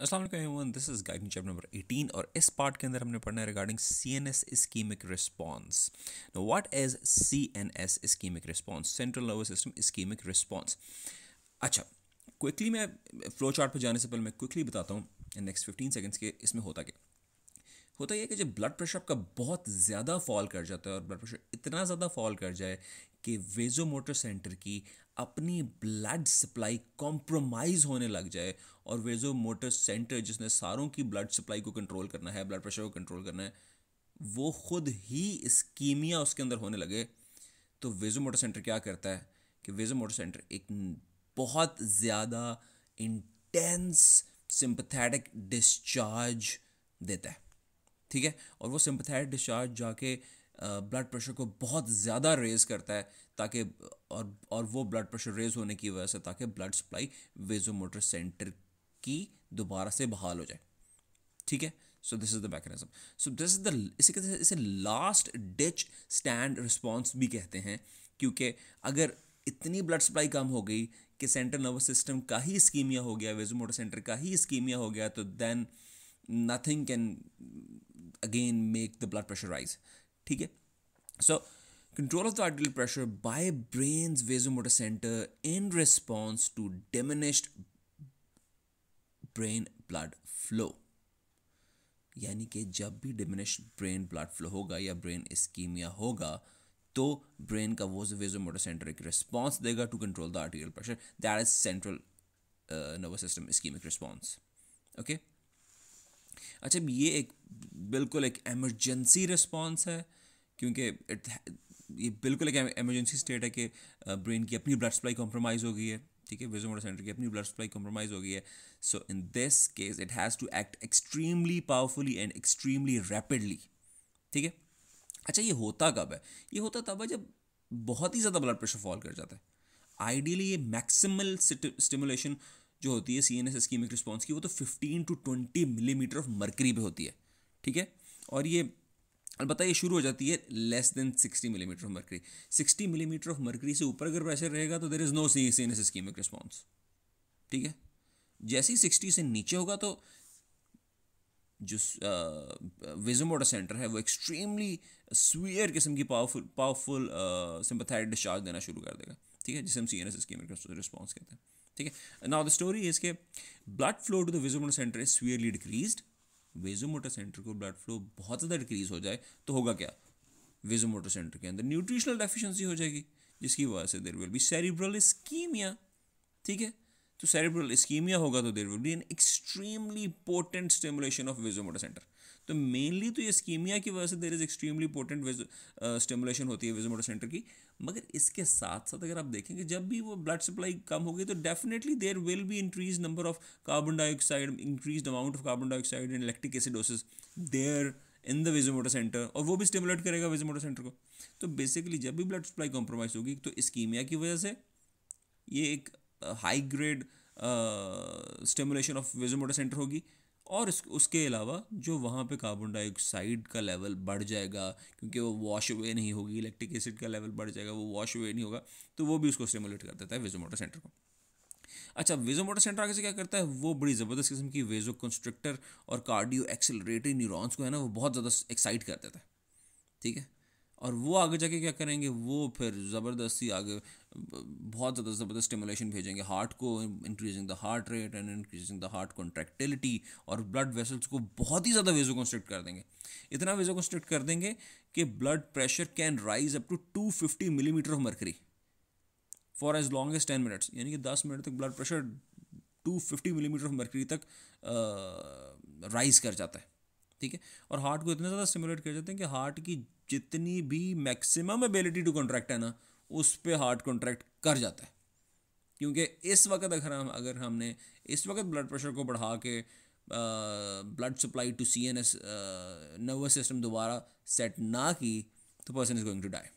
Aslam this is guiding chapter number 18 और इस part के अंदर हमने पढ़ना है regarding C N S ischemic response what is C N S ischemic response central nervous system ischemic response अच्छा quickly मैं फ्लो चार्ट पर जाने से पहले मैं क्विकली बताता हूँ नेक्स्ट फिफ्टीन सेकेंड्स के इसमें होता क्या? होता यह कि जब ब्लड प्रेशर आपका बहुत ज़्यादा फॉल कर जाता है और ब्लड प्रेशर इतना ज़्यादा फॉल कर जाए कि वेजो मोटर सेंटर की अपनी ब्लड सप्लाई कॉम्प्रोमाइज़ होने लग जाए और वेजो मोटर सेंटर जिसने सारों की ब्लड सप्लाई को कंट्रोल करना है ब्लड प्रेशर को कंट्रोल करना है, वो खुद ही स्कीमिया उसके अंदर होने लगे। तो वेजो मोटर सेंटर क्या करता है कि वेजो मोटर सेंटर एक बहुत ज़्यादा इंटेंस सिंपथेटिक डिस्चार्ज देता है, ठीक है? और वो सिंपथेटिक डिस्चार्ज जाके ब्लड प्रेशर को बहुत ज़्यादा रेज़ करता है ताकि, और और वो ब्लड प्रेशर रेज होने की वजह से ताकि ब्लड सप्लाई वेजोमोटर सेंटर की दोबारा से बहाल हो जाए। ठीक है? So this is the mechanism so this is the इसी के इसे लास्ट डिच स्टैंड रिस्पॉन्स भी कहते हैं, क्योंकि अगर इतनी ब्लड सप्लाई कम हो गई कि सेंट्रल नर्वस सिस्टम का ही स्कीमिया हो गया वेजोमोटर सेंटर का ही स्कीमिया हो गया तो then nothing can again make the blood pressure rise ठीक है? So control of the arterial pressure by brain's vasomotor center in response to diminished brain blood flow. यानी कि जब भी डिमिनिश ब्रेन ब्लड फ्लो होगा या ब्रेन स्कीमिया होगा तो ब्रेन का वो वेजोमोटर सेंटर एक रिस्पॉन्स देगा to control the arterial pressure that is central nervous system ischemic response okay अच्छा ये एक बिल्कुल एक एमरजेंसी रिस्पॉन्स है। क्योंकि ये बिल्कुल एक एमरजेंसी स्टेट है कि ब्रेन की अपनी ब्लड सप्लाई कॉम्प्रोमाइज़ हो गई है, ठीक है? विजोमोटर सेंटर की अपनी ब्लड सप्लाई कॉम्प्रोमाइज़ हो गई है। So in this case it has to act extremely powerfully and extremely rapidly ठीक है? अच्छा ये होता कब है? ये होता तब है जब बहुत ही ज़्यादा ब्लड प्रेशर फॉल कर जाता है। आइडियली ये मैक्सिमल स्टिमुलेशन जो होती है C N S ischemic response की, वो तो fifteen to twenty millimetre of mercury पे होती है, ठीक है? और ये अलबत्त ये शुरू हो जाती है less than sixty millimetre of mercury sixty millimetre of mercury से ऊपर अगर प्रेशर रहेगा तो there is no C C N S ischemic response ठीक है? जैसे ही सिक्सटी से नीचे होगा तो जो विजमोटा सेंटर है, वो एक्सट्रीमली स्वीयर किस्म की पावरफुल पावरफुल सिंपथेटिक डिस्चार्ज देना शुरू कर देगा। ठीक है? जिसे हम C N S ischemic response कहते हैं। ठीक है? नाउ द स्टोरी इज़ के blood flow to the vasomotor centre is severely decreased vasomotor centre को ब्लड फ्लो बहुत ज़्यादा डिक्रीज हो जाए तो होगा क्या? वेजोमोटर सेंटर के अंदर न्यूट्रिशनल डेफिशिएंसी हो जाएगी, जिसकी वजह से there will be cerebral ischemia ठीक है? तो सेरिब्रल स्कीमिया होगा तो there will be an extremely potent stimulation of vasomotor centre तो मेनली तो ये स्कीमिया की वजह से there is extremely potent stimulation होती है वेजोमोटर सेंटर की। मगर इसके साथ साथ अगर आप देखेंगे, जब भी वो ब्लड सप्लाई कम होगी तो definitely there will be increase number of carbon dioxide increase amount of carbon dioxide and electric acidosis there in the vasomotor centre और वो भी स्टिमुलेट करेगा विजोमोटर सेंटर को। तो बेसिकली जब भी ब्लड सप्लाई कॉम्प्रोमाइज होगी तो स्कीमिया की वजह से ये एक high grade stimulation of vasomotor centre होगी। और इस, उसके अलावा जो वहाँ पे कार्बन डाइऑक्साइड का लेवल बढ़ जाएगा, क्योंकि वो वॉश अवे नहीं होगी इलेक्ट्रिक एसिड का लेवल बढ़ जाएगा, वो वॉश अवे नहीं होगा तो वो भी उसको स्टिमुलेट कर देता है वेजोमोटर सेंटर को। अच्छा वेजो मोटर सेंटर आगे से क्या करता है? वो बड़ी ज़बरदस्त किस्म की वेजो कंस्ट्रक्टर और कार्डियो एक्सेलरेटरी न्यूरॉन्स को है ना, वो बहुत ज़्यादा एक्साइट कर देता है। ठीक है? और वो आगे जाके क्या करेंगे? वो फिर ज़बरदस्ती आगे बहुत ज़्यादा ज़बरदस्त स्टिमुलेशन भेजेंगे हार्ट को increasing the heart rate and increasing the heart contractility और ब्लड वेसल्स को बहुत ही ज़्यादा वेजो कंस्ट्रक्ट कर देंगे। इतना वेजो कंस्ट्रक्ट कर देंगे कि blood pressure can rise up to two fifty millimetre of mercury for as long as ten minutes यानी कि दस मिनट तक blood pressure two fifty millimetre of mercury तक राइज कर जाता है। ठीक है? और हार्ट को इतना ज़्यादा स्टिमुलेट कर जाते हैं कि हार्ट की जितनी भी मैक्सिमम एबिलिटी टू कॉन्ट्रैक्ट है ना उस पर हार्ट कॉन्ट्रैक्ट कर जाता है। क्योंकि इस वक्त अगर हम, अगर हमने इस वक्त ब्लड प्रेशर को बढ़ा के blood supply to C N S nervous system दोबारा सेट ना की तो person is going to die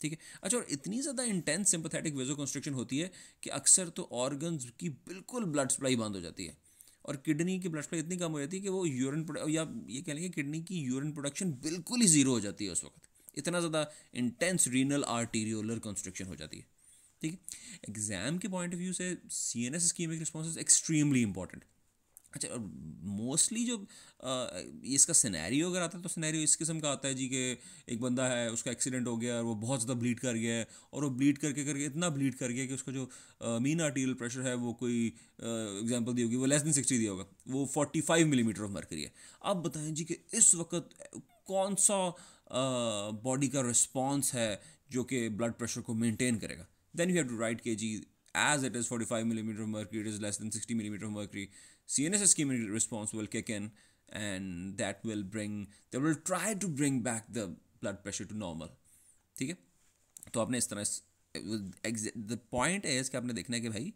ठीक है? अच्छा और इतनी ज़्यादा इंटेंस सिंपथेटिक वेजो कंस्ट्रक्शन होती है कि अक्सर तो ऑर्गन्स की बिल्कुल ब्लड सप्लाई बंद हो जाती है। और किडनी की ब्लड सप्लाई इतनी कम हो जाती है कि वो यूरिन या ये कह लेंगे किडनी की यूरिन प्रोडक्शन बिल्कुल ही ज़ीरो हो जाती है उस वक्त। इतना ज़्यादा इंटेंस रीनल आर्टीरियोलर कंस्ट्रक्शन हो जाती है। ठीक है? एग्ज़ाम के पॉइंट ऑफ़ व्यू से C N S ischemic response extremely important अच्छा मोस्टली जो आ, इसका सिनेरियो अगर आता है तो सिनेरियो इस किस्म का आता है जी कि एक बंदा है उसका एक्सीडेंट हो गया और वो बहुत ज़्यादा ब्लीड कर गया है और वो ब्लीड करके करके इतना ब्लीड कर गया कि उसका जो मीन आर्टीरियल प्रेशर है वो कोई एग्जांपल दी होगी वो लेस देन सिक्सटी दिया होगा वो forty five millimetre of mercury है। अब बताएँ जी कि इस वक्त कौन सा बॉडी का रिस्पॉन्स है जो कि ब्लड प्रेशर को मेनटेन करेगा? Then you have to write के जी as it is forty five millimetre mercury it is less than sixty millimetre mercury C N S S की रिस्पॉन्स विल के can and that will bring they will try to bring back the blood pressure to normal ठीक है? तो आपने इस तरह the point है इसके आपने देखना है कि भाई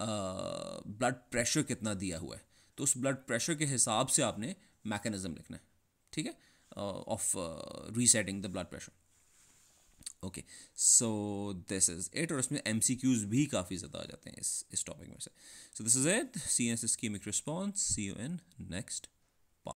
ब्लड प्रेशर कितना दिया हुआ है। तो उस ब्लड प्रेशर के हिसाब से आपने मैकेनिज्म लिखना है। ठीक है? Of resetting the blood pressure okay so this is it और इसमें एम सी क्यूज़ भी काफ़ी ज़्यादा आ जाते हैं इस इस टॉपिक में से। So this is it C S ischemic response see you in next